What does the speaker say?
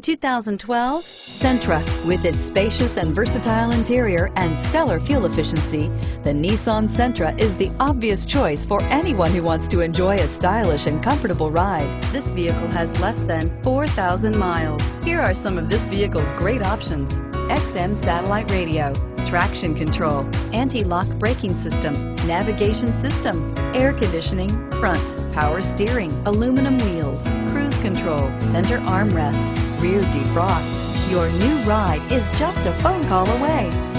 2012 Sentra. With its spacious and versatile interior and stellar fuel efficiency, the Nissan Sentra is the obvious choice for anyone who wants to enjoy a stylish and comfortable ride. This vehicle has less than 4,000 miles. Here are some of this vehicle's great options. XM satellite radio, traction control, anti-lock braking system, navigation system, air conditioning, front, power steering, aluminum wheels, cruise control, center armrest, rear defrost. Your new ride is just a phone call away.